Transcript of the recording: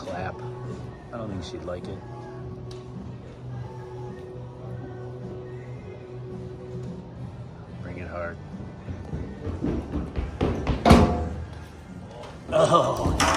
clap. I don't think she'd like it. Bring it hard. Oh,